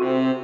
Mm-hmm.